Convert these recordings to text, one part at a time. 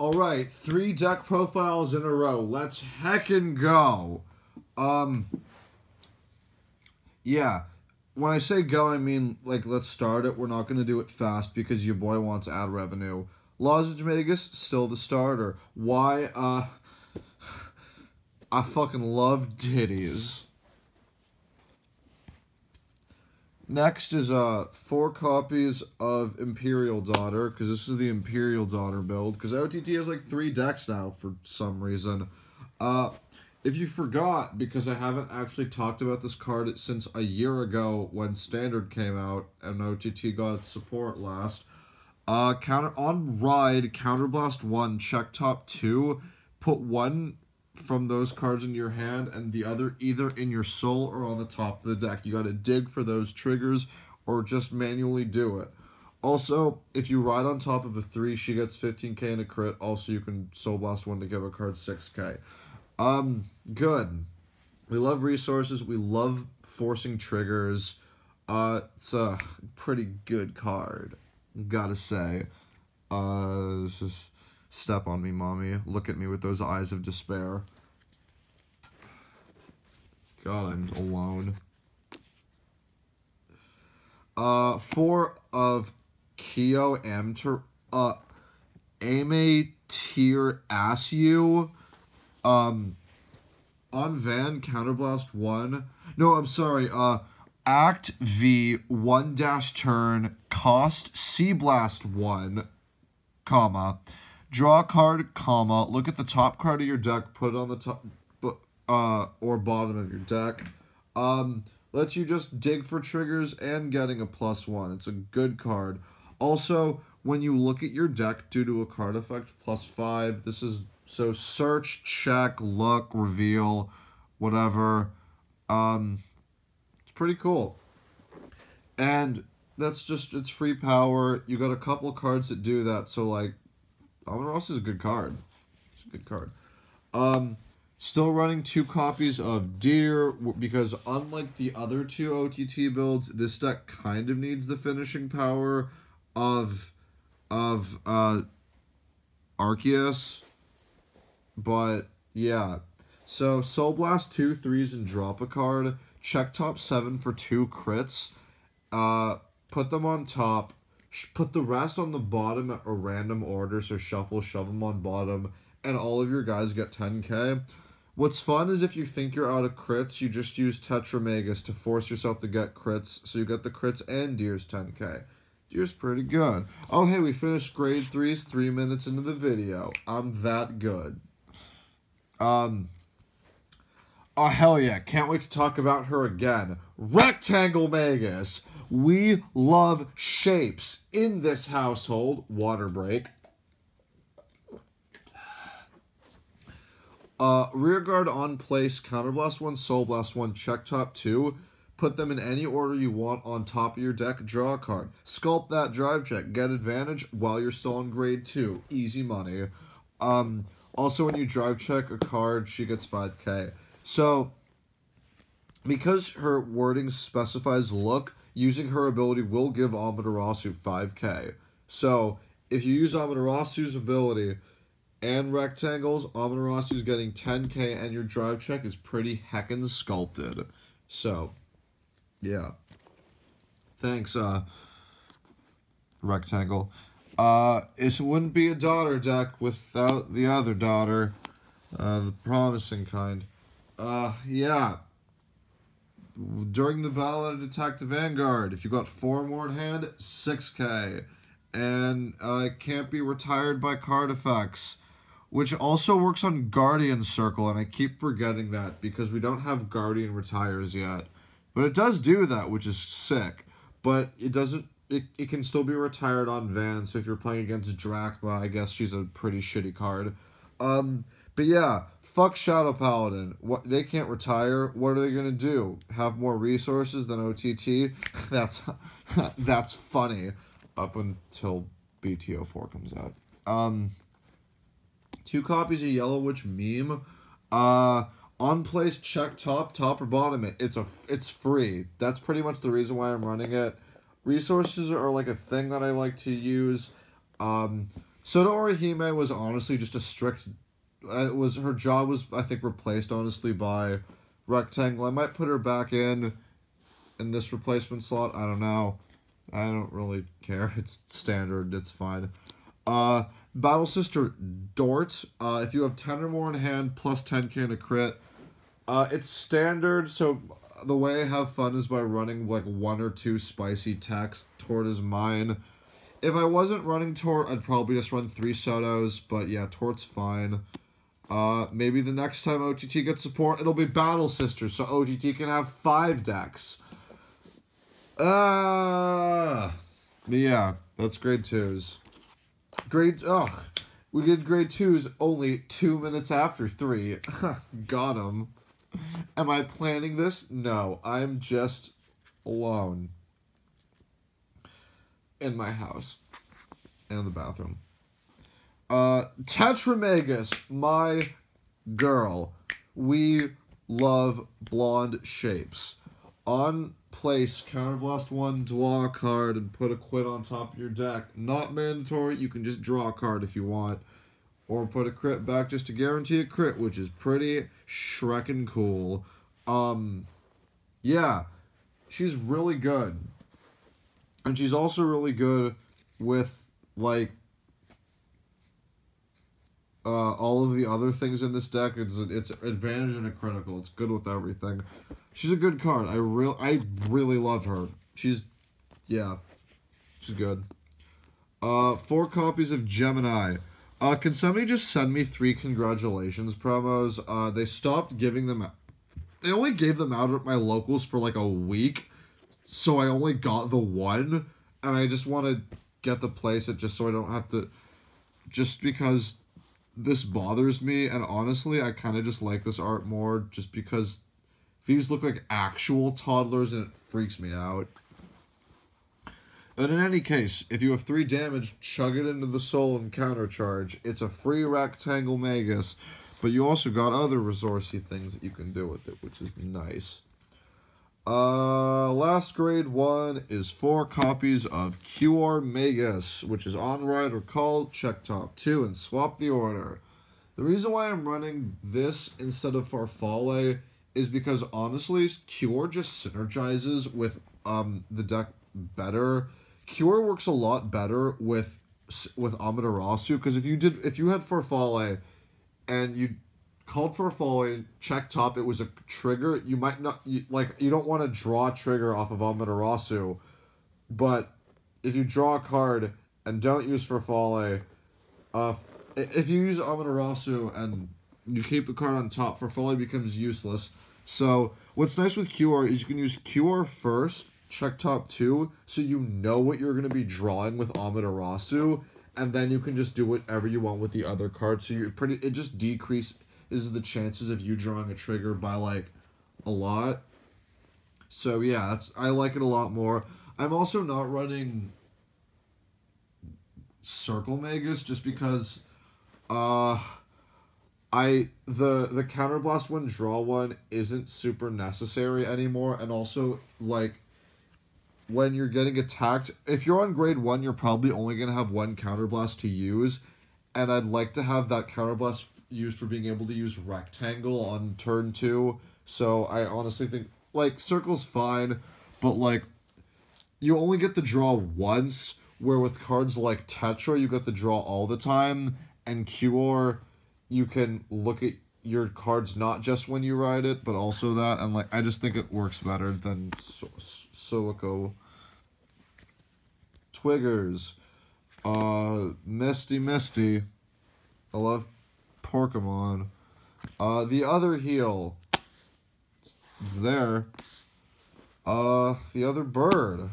All right, three deck profiles in a row. Let's heckin' go. Um, yeah. When I say go, I mean like let's start it. We're not gonna do it fast because your boy wants ad revenue. Lozenge Magus still the starter. Why? Uh, I fucking love titties. Next is uh four copies of Imperial Daughter because this is the Imperial Daughter build because OTT has like three decks now for some reason. Uh, if you forgot, because I haven't actually talked about this card since a year ago when Standard came out and OTT got its support last. Uh, counter on ride counterblast one check top two, put one from those cards in your hand and the other either in your soul or on the top of the deck. You got to dig for those triggers or just manually do it. Also, if you ride on top of a 3, she gets 15k and a crit. Also, you can Soul Blast 1 to give a card 6k. Um, good. We love resources. We love forcing triggers. Uh, it's a pretty good card, gotta say. Uh, just step on me, mommy. Look at me with those eyes of despair. God, I'm alone. Uh, four of Kyo to uh, Ame Tier Asu. Um, on Van Counterblast one. No, I'm sorry. Uh, Act V one dash turn cost C Blast one, comma, draw a card, comma. Look at the top card of your deck. Put it on the top, uh, or bottom of your deck. Um, lets you just dig for triggers and getting a plus one. It's a good card. Also, when you look at your deck due to a card effect, plus five. This is so search, check, look, reveal, whatever. Um, it's pretty cool. And that's just, it's free power. You got a couple cards that do that. So, like, Amarose is a good card. It's a good card. Um, still running two copies of Deer because unlike the other two OTT builds, this deck kind of needs the finishing power of of uh Arceus. But yeah. So Soul Blast two threes and drop a card. Check top seven for two crits. Uh put them on top. Put the rest on the bottom at a random order. So shuffle, shove them on bottom, and all of your guys get 10k. What's fun is if you think you're out of crits, you just use Tetramagus to force yourself to get crits, so you get the crits and Deer's 10k. Deer's pretty good. Oh, hey, we finished grade 3s three minutes into the video. I'm that good. Um, oh, hell yeah. Can't wait to talk about her again. Rectangle Magus. We love shapes in this household. Water break. Uh, rear guard on place, counterblast one, soul blast one, check top two. Put them in any order you want on top of your deck. Draw a card. Sculpt that drive check. Get advantage while you're still on grade two. Easy money. Um, also, when you drive check a card, she gets 5k. So, because her wording specifies look, using her ability will give Amaterasu 5k. So, if you use Amaterasu's ability, and rectangles, Amaterasu is getting 10k, and your drive check is pretty heckin' sculpted. So, yeah. Thanks, uh, rectangle. Uh, it wouldn't be a daughter deck without the other daughter, uh, the promising kind. Uh, yeah. During the Ballad Attack the Vanguard, if you got four more in hand, 6k. And uh, can't be retired by card effects which also works on Guardian Circle, and I keep forgetting that because we don't have Guardian retires yet. But it does do that, which is sick. But it doesn't. It, it can still be retired on Van, so if you're playing against Drachma, I guess she's a pretty shitty card. Um, but yeah, fuck Shadow Paladin. What they can't retire. What are they gonna do? Have more resources than OTT? that's that's funny. Up until BTO4 comes out. Um, Two copies of Yellow Witch meme. Uh, on place check top, top or bottom. It it's a it's free. That's pretty much the reason why I'm running it. Resources are like a thing that I like to use. Um, Soda Orihime was honestly just a strict. It was her job was I think replaced honestly by Rectangle. I might put her back in in this replacement slot. I don't know. I don't really care. It's standard. It's fine. Uh, Battle Sister Dort. Uh, if you have 10 or more in hand, plus 10 can a crit. Uh, it's standard, so the way I have fun is by running like one or two spicy techs. Tort is mine. If I wasn't running Tort, I'd probably just run three Sotos, but yeah, Tort's fine. Uh, maybe the next time OTT gets support, it'll be Battle Sisters, so OTT can have five decks. Uh, yeah, that's grade twos. Grade, ugh, we did grade twos only two minutes after three. Got him. Am I planning this? No, I'm just alone in my house in the bathroom. Uh, Tetramagus, my girl. We love blonde shapes. On place, counterblast one, draw a card, and put a quit on top of your deck. Not mandatory, you can just draw a card if you want. Or put a crit back just to guarantee a crit, which is pretty shrekin' cool. Um, yeah, she's really good. And she's also really good with, like, uh, all of the other things in this deck. It's it's advantage and a critical. It's good with everything. She's a good card. I real I really love her. She's, yeah, she's good. Uh, four copies of Gemini. Uh, can somebody just send me three congratulations promos? Uh, they stopped giving them. Out. They only gave them out at my locals for like a week, so I only got the one, and I just want to get the place it just so I don't have to. Just because this bothers me, and honestly, I kind of just like this art more just because these look like actual toddlers and it freaks me out. But in any case, if you have 3 damage, chug it into the soul and countercharge. It's a free rectangle Magus, but you also got other resourcey things that you can do with it, which is nice. Uh, last grade 1 is 4 copies of QR Magus, which is on right or called, check top 2, and swap the order. The reason why I'm running this instead of Farfalle is because honestly, Cure just synergizes with um the deck better. Cure works a lot better with with Amaterasu because if you did if you had Farfalle and you called Farfalle check top it was a trigger you might not you, like you don't want to draw trigger off of Amaterasu but if you draw a card and don't use Farfalle uh if you use Amaterasu and you keep the card on top Farfalle becomes useless so what's nice with QR is you can use QR first, check top two, so you know what you're going to be drawing with Amaterasu, and then you can just do whatever you want with the other cards. So you're pretty, it just decreases the chances of you drawing a trigger by like a lot. So yeah, that's I like it a lot more. I'm also not running Circle Magus just because uh I the the counterblast one draw one isn't super necessary anymore and also like when you're getting attacked if you're on grade 1 you're probably only going to have one counterblast to use and I'd like to have that counterblast used for being able to use rectangle on turn 2 so I honestly think like circle's fine but like you only get the draw once where with cards like Tetra you get the draw all the time and Cure you can look at your cards not just when you ride it, but also that. And like, I just think it works better than so- Silico. Twiggers. Uh, Misty Misty. I love Pokemon. Uh, the other heel. It's there. Uh, the other bird.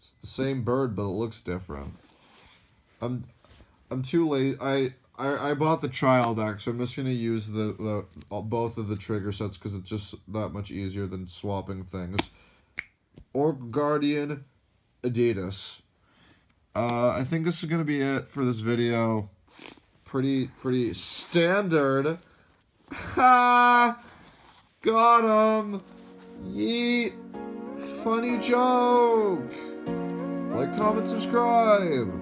It's the same bird, but it looks different. I'm, I'm too late. I I, I bought the child deck, so I'm just gonna use the, the both of the trigger sets because it's just that much easier than swapping things. Or Guardian, Adidas. Uh, I think this is gonna be it for this video. Pretty pretty standard. Ha! Got him. Yeet. Funny joke. Like, comment, subscribe.